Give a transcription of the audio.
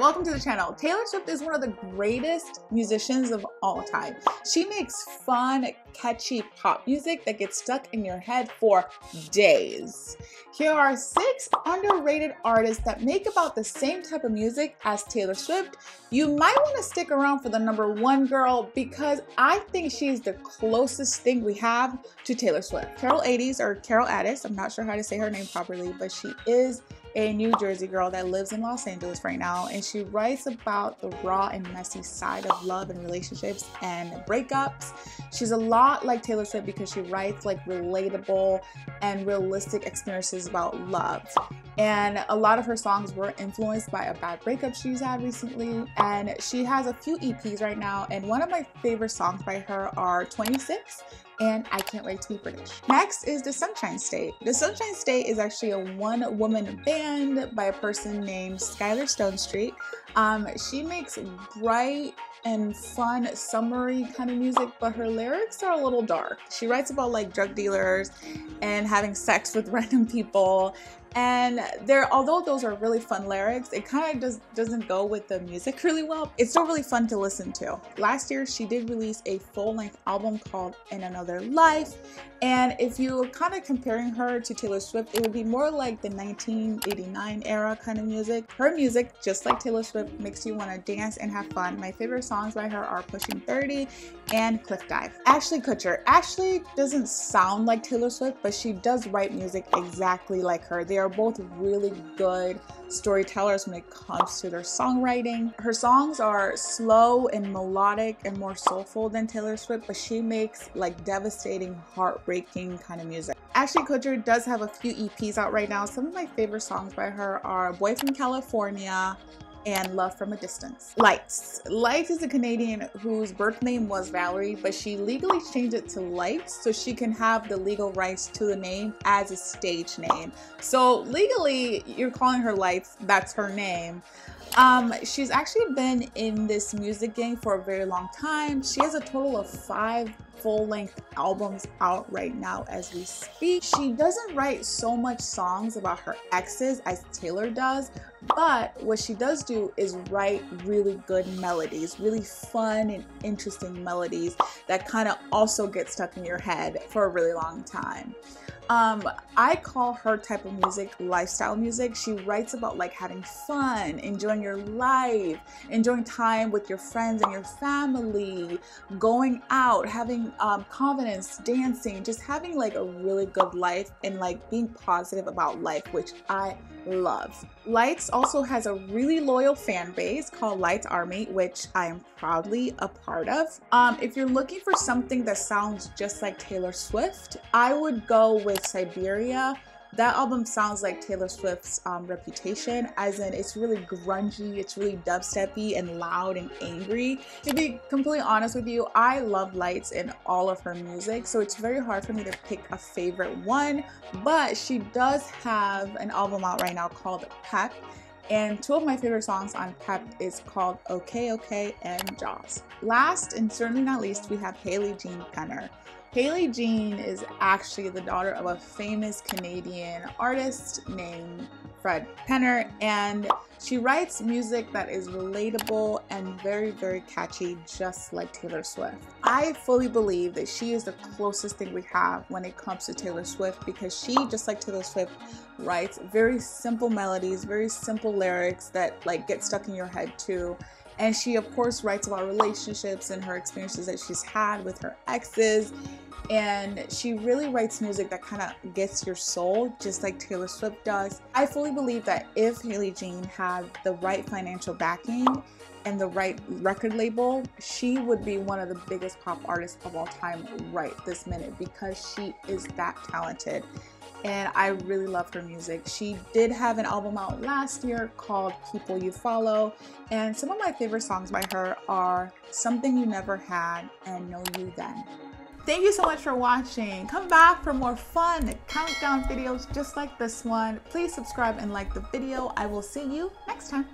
welcome to the channel. Taylor Swift is one of the greatest musicians of all time. She makes fun, catchy pop music that gets stuck in your head for days. Here are six underrated artists that make about the same type of music as Taylor Swift. You might want to stick around for the number one girl because I think she's the closest thing we have to Taylor Swift. Carol Adis or Carol Addis, I'm not sure how to say her name properly, but she is a New Jersey girl that lives in Los Angeles right now, and she writes about the raw and messy side of love and relationships and breakups. She's a lot like Taylor Swift because she writes like relatable and realistic experiences about love. And a lot of her songs were influenced by a bad breakup she's had recently. And she has a few EPs right now. And one of my favorite songs by her are 26 and I Can't Wait to Be British. Next is The Sunshine State. The Sunshine State is actually a one woman band by a person named Skylar Stonestreet. Um, she makes bright and fun, summery kind of music, but her lyrics are a little dark. She writes about like drug dealers and having sex with random people and there although those are really fun lyrics it kind of does doesn't go with the music really well it's still really fun to listen to last year she did release a full-length album called in another life and if you're kind of comparing her to Taylor Swift, it would be more like the 1989 era kind of music. Her music, just like Taylor Swift, makes you want to dance and have fun. My favorite songs by her are Pushing 30 and Cliff Dive. Ashley Kutcher. Ashley doesn't sound like Taylor Swift, but she does write music exactly like her. They are both really good storytellers when it comes to their songwriting. Her songs are slow and melodic and more soulful than Taylor Swift, but she makes like devastating, heartbreaking kind of music. Ashley Kutcher does have a few EPs out right now. Some of my favorite songs by her are Boy from California, and Love from a Distance. Lights. Lights is a Canadian whose birth name was Valerie, but she legally changed it to Lights so she can have the legal rights to the name as a stage name. So legally, you're calling her Lights, that's her name. Um, she's actually been in this music game for a very long time. She has a total of five full-length albums out right now as we speak. She doesn't write so much songs about her exes as Taylor does, but what she does do is write really good melodies, really fun and interesting melodies that kind of also get stuck in your head for a really long time. Um, I call her type of music lifestyle music. She writes about like having fun, enjoying your life, enjoying time with your friends and your family, going out, having um, confidence, dancing, just having like a really good life and like being positive about life, which I love. Lights also has a really loyal fan base called Lights Army, which I am proudly a part of. Um, if you're looking for something that sounds just like Taylor Swift, I would go with Siberia that album sounds like Taylor Swift's um, reputation, as in it's really grungy, it's really dubsteppy and loud and angry. To be completely honest with you, I love Lights in all of her music, so it's very hard for me to pick a favorite one, but she does have an album out right now called Pep. And two of my favorite songs on Pep is called Okay Okay and Jaws. Last and certainly not least, we have Haley Jean Penner. Hailey Jean is actually the daughter of a famous Canadian artist named Fred Penner, and she writes music that is relatable and very, very catchy, just like Taylor Swift. I fully believe that she is the closest thing we have when it comes to Taylor Swift because she, just like Taylor Swift, writes very simple melodies, very simple lyrics that like get stuck in your head too. And she, of course, writes about relationships and her experiences that she's had with her exes. And she really writes music that kind of gets your soul, just like Taylor Swift does. I fully believe that if Haley Jean had the right financial backing and the right record label, she would be one of the biggest pop artists of all time right this minute because she is that talented and I really love her music. She did have an album out last year called People You Follow, and some of my favorite songs by her are Something You Never Had and Know You Then. Thank you so much for watching. Come back for more fun countdown videos just like this one. Please subscribe and like the video. I will see you next time.